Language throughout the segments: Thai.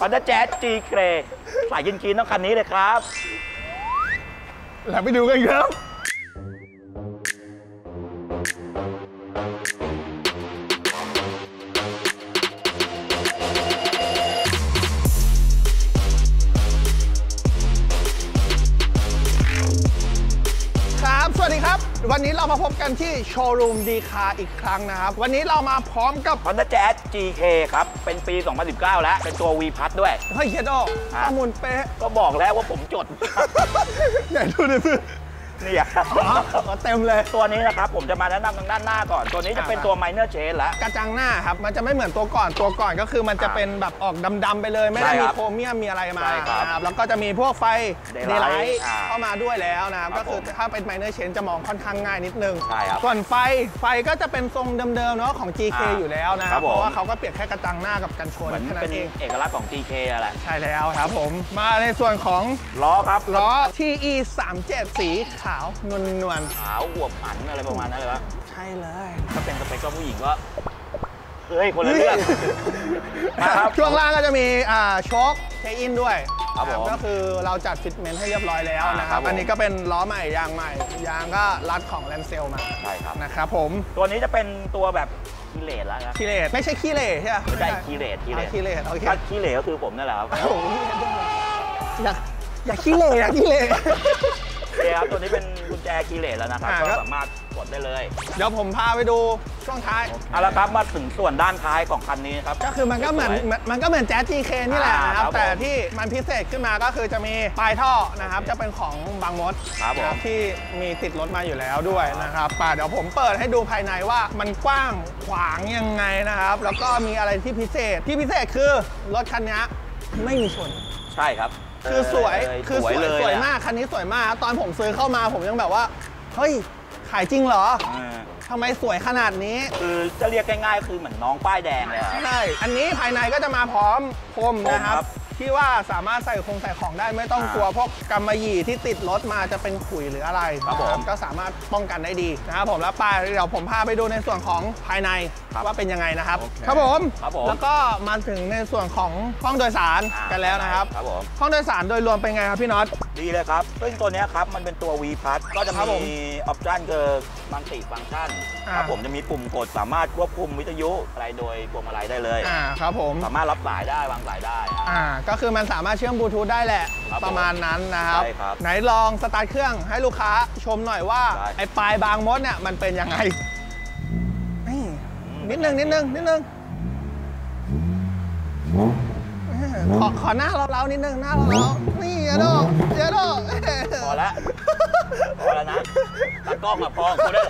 ฮอนด้าแจ๊สจีเกรสายยินคีนต้องคันนี้เลยครับ แล้วไปดูกันครับ วันนี้เรามาพบกันที่โชว์รูมดีคาอีกครั้งนะครับ วันนี้เรามาพร้อมกับฮอนด้าแจ๊ส GK ครับ เป็นปี 2019 แล้ว เป็นตัว V พัดด้วย เฮ้ยเฮียโดอะข้อมูลเป๊ะ ก็บอกแล้วว่าผมจด ไหนดูดิพี่นี่ ครับอ๋อเต็มเลยตัวนี้นะครับผมจะมาแนะนำทางด้านหน้าก่อน ตัวนี้จะเป็นตัว minor change แล้ว กระจังหน้าครับ มันจะไม่เหมือนตัวก่อนตัวก่อนก็คือมันจะเป็นแบบออกดำๆไปเลย ไม่ได้ใช่มีครับโครเมียมมีอะไรมาใช่ครับนะครับแล้วก็จะมีพวกไฟ Daylight เดย์ไลท์อ่าเข้ามาด้วยแล้วนะครับครัก็บคือผมถ้าเป็น minor change จะมองค่อนข้างง่ายนิดนึงใช่ครับส่วนไฟไฟก็จะเป็นทรงเดิมๆเนาะของ GK อ่าอยู่แล้วนะครับครับผมเพราะว่าเขาก็เปลี่ยนแค่กระจังหน้ากับกันชนเหมือนแค่นั้เป็นเอกลักษณ์ของ GK อะไรใช่แล้วครับผมมาในส่วนของล้อครับล้อ TE 3 7สีขาวนวลนวลขาวอวบอันอะไรประมาณนั้นเลยวะๆใช่เลย ถ้าเป็นสเปคก็ผู้หญิงก็เฮ้ยคนละเรื่องมาครับช่วงล่างก็จะมีอ่าโช้ค Tein ด้วยครับผมก็คือเราจัด fitment ให้เรียบร้อยแล้วนะครับครับผมอันนี้ก็เป็นล้อใหม่ยางใหม่ ยางก็รัดของแลนเซลมาใช่ครับนะครับผมตัวนี้จะเป็นตัวแบบคีเลตแล้วนะคีเลตไม่ใช่คีเลตใช่ไหมไม่ใช่คีเลตคีเลอ่าตคีเลตโอเคถ้าคีเลตก็คือผมนั่นแหละครับโอ้โหอยากอยากคีเลตอยากคีเลต โอเคครับตัวนี้เป็นกุญแจคีเลตแล้วนะครับ อ่าก็ครับ สามารถกดได้เลยเดี๋ยวผมพาไปดูช่วงท้าย เอาละครับมาถึงส่วนด้านท้ายของคันนี้ครับ ก็คือมันก็เหมือนสวยมันมันก็เหมือนแจ๊ส GK นี่แหละนะคอ่าครัรับบแต่ผมที่มันพิเศษขึ้นมาก็คือจะมีปลายท่อนะครับ จะเป็นของบางมดครับผม นะที่มีติดรถมาอยู่แล้วด้วยนะครับป่าเดี๋ยวผมเปิดให้ดูภายในว่ามันกว้างขวางยังไงนะครับ แล้วก็มีอะไรที่พิเศษที่พิเศษคือรถคันนี้ไม่มีชน ใช่ครับ คือสวยเคือสวยเลยสวยอะมากคันนี้สวยมาก ตอนผมซื้อเข้ามาผมยังแบบว่าเฮ้ยขายจริงเหรอเออทำไมสวยขนาดนี้ คือจะเรียกง่ายๆคือเหมือนน้องป้ายแดงเลยอะใช่ อันนี้ภายในก็จะมาพร้อมพรมนะครับพรมครับ ที่ว่าสามารถใส่คงใส่ของได้ไม่ต้องอ่ากลัวพวกกำมะหยี่ที่ติดรถมาจะเป็นขุยหรืออะไรครับผมนะก็สามารถป้องกันได้ดีนะครับผมแล้วไปเดี๋ยวผมพาไปดูในส่วนของภายในครับว่าเป็นยังไงนะครับโอเคครับผมครับผมแล้วก็มาถึงในส่วนของห้องโดยสารอ่ากันแล้วนะครับครับผมห้องโดยสารโดยรวมเป็นไงครับพี่น็อตดีเลยครับซึ่งตัวเนี้ยครับมันเป็นตัว V พัดก็จะครับผมมีออปชั่นคือมัลติฟังก์ชันอ่าครับผมจะมีปุ่มกดสามารถควบคุมวิทยุอะไรโดยพวงมาลัยได้เลยอ่าครับผมสามารถรับสายได้วางสายได้อ่าก็คือมันสามารถเชื่อมบลูทูธได้แหละ ครับประมาณนั้นนะครับ ใช่ครับไหนลองสตาร์ทเครื่องให้ลูกค้าชมหน่อยว่า ได้ ไอ้ปลายบางมดเนี่ยมันเป็นยังไงนี่อืมนิดนึงนิดนึงนิดนึงขอขอหน้าเราเล้าๆนิดนึงหน้าเราเล้าๆนี่อย่าโดดอย่าโดดพอแล้วพอแล้วนะตากล้องอะพอกูได้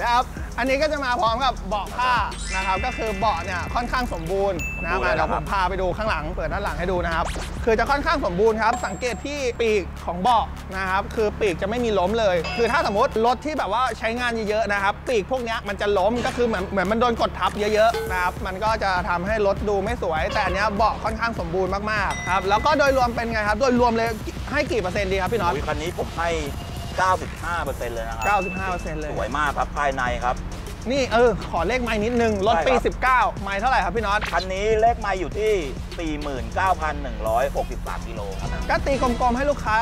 นะครับ อันนี้ก็จะมาพร้อมกับเบาะผ้านะครับ ก็คือเบาะเนี่ยค่อนข้างสมบูรณ์นะครับอะเดี๋ยวผมพาไปดูข้างหลัง เปิดด้านหลังให้ดูนะครับ คือจะค่อนข้างสมบูรณ์ครับ สังเกตที่ปีกของเบาะนะครับ คือปีกจะไม่มีล้มเลย คือถ้าสมมติรถที่แบบว่าใช้งานเยอะๆนะครับ ปีกพวกเนี้ยมันจะล้มก็คือเหมือนเหมือนมันโดนกดทับเยอะๆนะครับ มันก็จะทำให้รถดูไม่สวย แต่อันเนี้ยเบาะค่อนข้างสมบูรณ์มากๆครับ แล้วก็โดยรวมเป็นไงครับ โดยรวมเลยให้กี่เปอร์เซ็นต์ดีครับพี่น็อตอุ๊ยคันนี้ผมให้ 95%เลยนะครับ95%เลยสวยมากครับภายในครับ นี่เออ ขอเลขไม้นิดนึง รถปีได้ครับ19 ไม้เท่าไหร่ครับพี่น็อต คันนี้เลขไมาอยู่ที่ 49,163กิโลครับก็ตีกลมๆ ให้ลูกค้า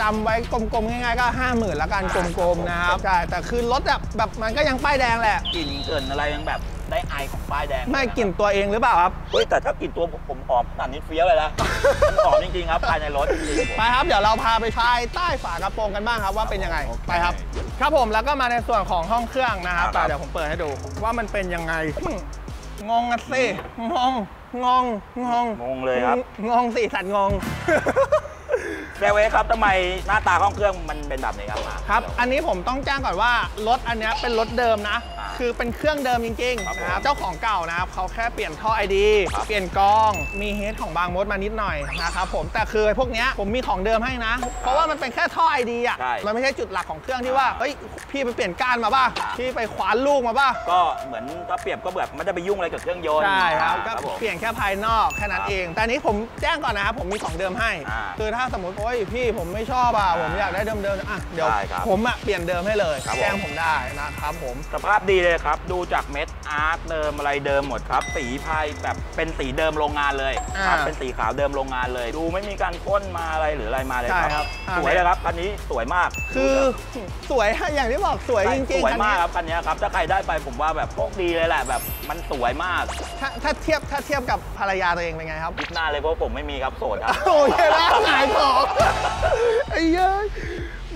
จำไว้กลมๆ ง่ายๆ ก็ 50,000แล้วกันกลมๆ นะครับใช่แต่คือรถแบบแบบมันก็ยังป้ายแดงแหละกลิ่นเกินอะไรยังแบบ ได้ไอของป้ายแดงไม่เลยะกลิ่นตัวเองหรือเปล่าครับเฮ้ยแต่ถ้ากลิ่นตัวผมผมหอมขนาดนี้เฟี้ยวเลยนะมันหอมจริงๆครับภายในรถจริงๆผมไปครับเดี๋ยวเราพาไปภายใต้ฝากระโปรงกันบ้างครับว่าเป็นยังไงไปครับ ครับผมแล้วก็มาในส่วนของห้องเครื่องนะครับครับไปเดี๋ยวผมเปิดให้ดูว่ามันเป็นยังไงอืมงงอะสิงงงงงงงงเลยครับงงสิสัตว์งงแซวเวครับทำไมหน้าตาห้องเครื่องมันเป็นแบบนี้ครับมาครับ อันนี้ผมต้องแจ้งก่อนว่ารถอันเนี้ยเป็นรถเดิมนะอ่า คือเป็นเครื่องเดิมจริงครับๆผมนะครับเจ้าของเก่านะครับเขาแค่เปลี่ยนท่อไอดีครับเปลี่ยนกล้องมีเฮดของบางมดมานิดหน่อยนะครับผมแต่คือพวกเนี้ยผมมีของเดิมให้นะ เพราะว่ามันเป็นแค่ท่อไอดีอะใช่มันไม่ใช่จุดหลักของเครื่องที่ว่าเฮ้ยพี่ไปเปลี่ยนก้านมาป่ะอ่าพี่ไปขวานลูกมาป่ะก็เหมือนถ้าเปรียบก็แบบมันจะไปยุ่งอะไรกับเครื่องยนต์ใช่ครับอ่าก็ผมเปลี่ยนแค่ภายนอกแค่นั้นครับเอง แต่อันนี้ผมแจ้งก่อนนะครับผมมีของเดิมให้อ่าคือถ้าสมมติโอ้ยพี่ผมไม่ชอบอะอ่าผมอยากได้เดิมๆอะเดี๋ยวได้ครับผมอะเปลี่ยนเดิมให้เลยครับผมแจ้งผมได้นะครับผมสภาพดีเลยครับ ดูจากเม็ดอาร์คเดิมอะไรเดิมหมดครับ สีภายแบบเป็นสีเดิมโรงงานเลยครับอ่าเป็นสีขาวเดิมโรงงานเลย ดูไม่มีการพ่นมาอะไรหรืออะไรมาเลยใช่คครัรับอ่าสวยเลยครับคันนี้สวยมาก คือสวยฮะอย่างที่บอกสวยใช่จริงสวยๆคันมากนี้ครับคันนี้ครับถ้าใครได้ไปผมว่าแบบโชคดีเลยแหละแบบมันสวยมากถ้าถ้าเทียบถ้าเทียบกับภรรยาตัวเองเป็นไงครับคิดหน้าเลยเพราะผมไม่มีครับโสดครับโอ้ยแล้วหายของไอ้เย้ย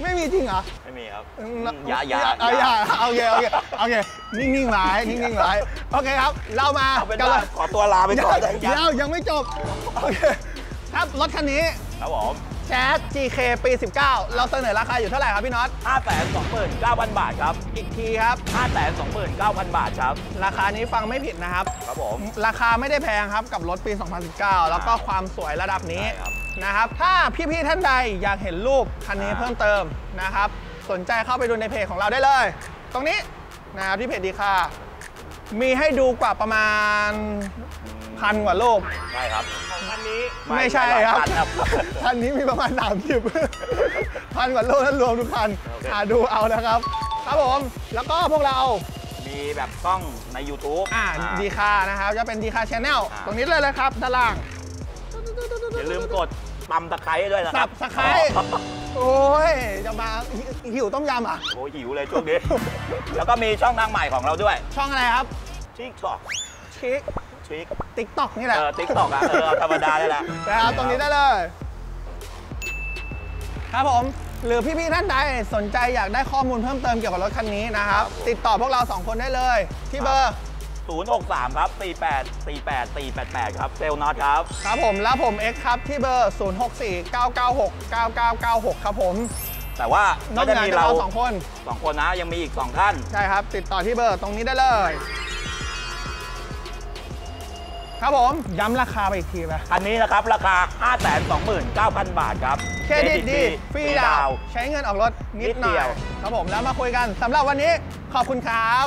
ไม่มีจริงเหรอไม่มี ครับอืมอย่าอย่าเอาอย่าโอเคโอเคโอเคนิ่งๆไว้นิ่งๆไว้โอเคครับ เรามาเอาเป็นกันว่าเลยขอตัวลาไปก่อนเดี๋ยวยังไม่จบโอเคครับรถคันนี้ครับผมแจ๊ส GK ปี 19 เราเสนอราคาอยู่เท่าไหร่ครับพี่น็อต5 2 9 0 0 0 บาทครับ อีกทีครับ5 2 9 0 0 0 บาทครับ ราคานี้ฟังไม่ผิดนะครับ ครับผม ราคาไม่ได้แพงครับกับรถปี 2019 แล้วก็ความสวยระดับนี้ใช่ครับนะครับ ถ้าพี่ๆท่านใดอยากเห็นรูปคันนี้อ่าเพิ่มเติมนะครับ สนใจเข้าไปดูในเพจของเราได้เลย ตรงนี้นะครับที่เพจดีค่ะมีให้ดูกว่าประมาณพันกว่ารูป ใช่ครับ ของคันนี้ ไม่ใช่ครับหลายพันครับคันนี้มีประมาณ30พันกว่ารูปนั้นรวมทุกคันโอเค หาดูเอานะครับ ครับผม แล้วก็พวกเรามีแบบกล้องใน YouTube อ่าอ่า ดีคานะครับ จะเป็นดีคาชแนลอ่า ตรงนี้เลยเลยครับด้านล่างอย่าลืมกด ปั๊มตะไคร้ด้วยนะคสัรับบสไครต์โอ้ย จะมาหิวต้มยำอะ โอ้หิวเลยช่วงนี้ แล้วก็มีช่องทางใหม่ของเราด้วยช่องอะไรครับชิคช็อกชิคชิค TikTok นี่แหละเออ TikTok อะเออธรรมดาเลยแหละนะครับตรงนี้ได้เลย ครับผม หรือพี่ๆท่านใดสนใจอยากได้ข้อมูลเพิ่มเติมเกี่ยวกับรถคันนี้นะครับ ติดต่อพวกเราสองคนได้เลย ที่เบอร์ 063 ครับ 48 48 488 ครับ เซลล์น็อตครับ ครับผม แล้วผม X ครับ ที่เบอร์ 0649969996 ครับผม แต่ว่านอกก็จะจากมีจะเราเราสองคนสองคนนะ ยังมีอีก 2 ท่าน ใช่ครับ ติดต่อที่เบอร์ตรงนี้ได้เลย ครับผม ย้ำราคาไปอีกทีไปคันนี้นะครับ ราคา 529,000 บาทครับ เครดิตดี ฟรีดาวน์ใช้เงินออกรถนิดหน่นิดเดีอยยวครับผม แล้วมาคุยกันสำหรับวันนี้ ขอบคุณครับ